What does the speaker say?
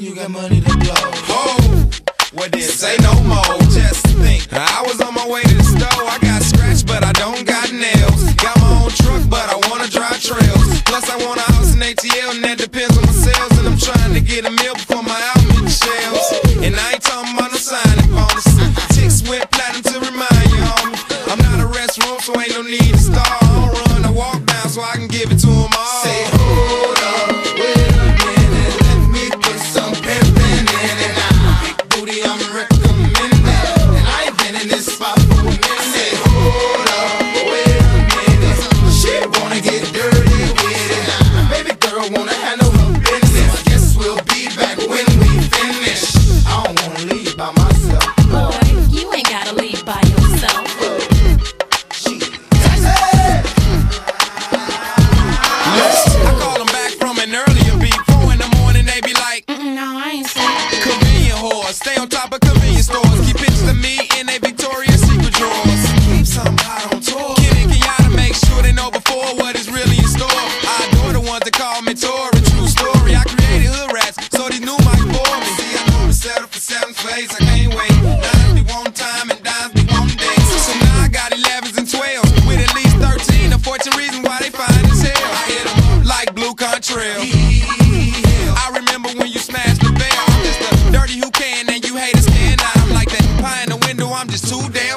you got money to blow. Whoa, well then say no more. Just think, I was on my way to wanna handle drill. I remember when you smashed the bell. I'm just a dirty who can and you haters can. I'm like that pie in the window, I'm just too damn.